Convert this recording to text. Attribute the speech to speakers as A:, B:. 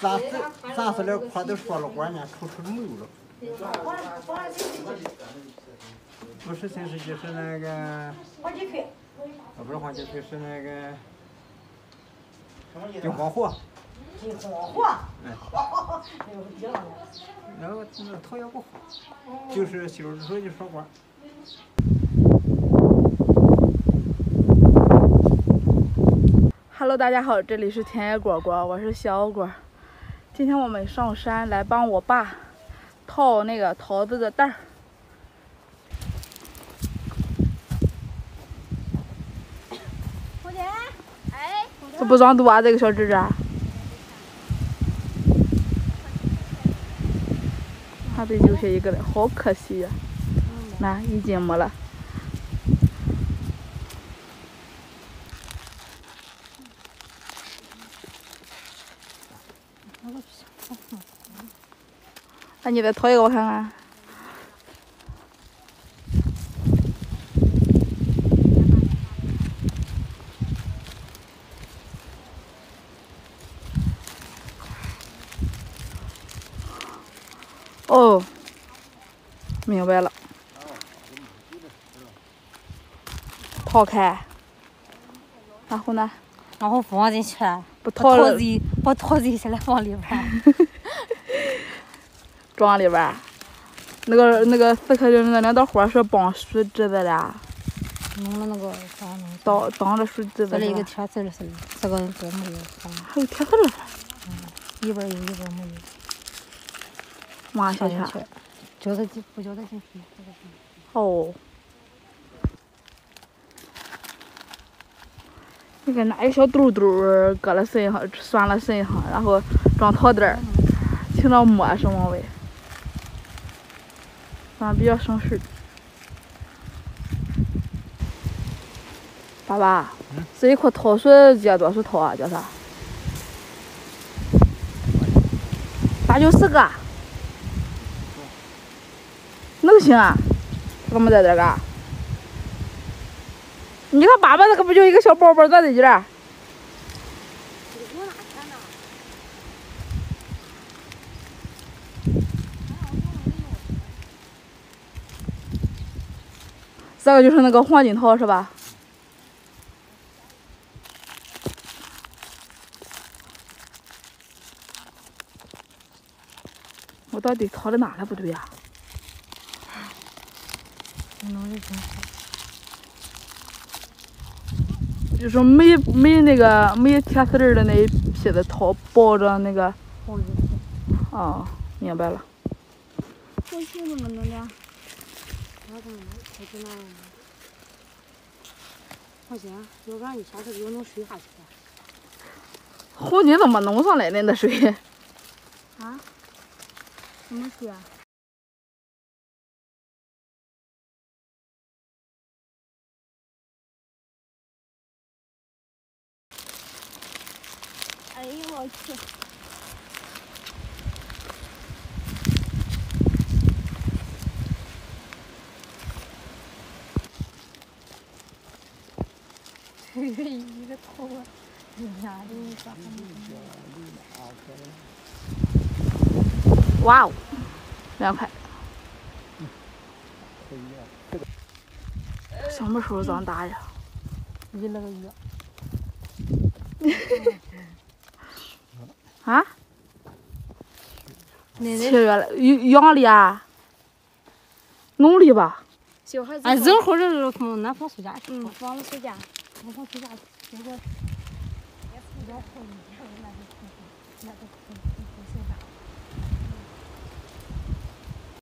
A: 砸死砸死了块都说了关键抽出没有了。不是新世纪是那个，
B: 黄金腿，
A: 啊不是黄金腿是那个金黄货，
B: 金黄货，
A: 哎，
B: 哎呦，别了。
A: 那个那个头也不好，就是修的时候就说关。
C: Hello，大家好，这里是田野果果，我是小果。今天我们上山来帮我爸套那个桃子的袋儿。
D: 红姐，哎，
C: 这不装多啊，这个小侄子。还得留下一个嘞，好可惜呀、那已经没了。那你再掏一个我看看。哦，明白了。掏开，然后呢？
D: 然后放进去，把
C: 掏了，
D: 桃子一把桃子一下来放里边儿。
C: 装里边儿。那个那个四克的那两道活是绑树枝子的，
D: 弄了那个啥弄的，
C: 当当着树枝子
D: 做了一个？铁丝儿似的，这个这没有，放
C: 还有铁丝儿，
D: 一边儿有一边儿没有，
C: 妈下去。
D: 放进去，浇的进不浇的进去，
C: 哦。你看拿一个小兜兜儿搁了身上，拴了身上，然后装桃袋儿，听着摸是往外，反正比较省事儿。爸爸，这一棵桃树结多少桃啊？叫啥？八九十个？能行啊？怎么在这个？你看爸爸那个不就一个小包包，咋在这儿？这个就是那个黄金桃是吧？我到底掏的哪了不对呀、
D: 弄的进去，
C: 就是没没那个没铁丝儿的那一批的套包着那个，哦，明白了。
D: 放心怎么弄的？我怎么我就那样。放心，要不然你下次给我弄水下去。
C: 红金怎么弄上来的那水？
D: 啊？什么水啊？哎呦我去！这个一个头啊，
C: 哇哦，两块。什么时候长大呀？
D: 一那个月。
C: 啊？七月了阳历啊？农历吧。
D: 嗯放暑假嗯。放暑假我放暑假结果。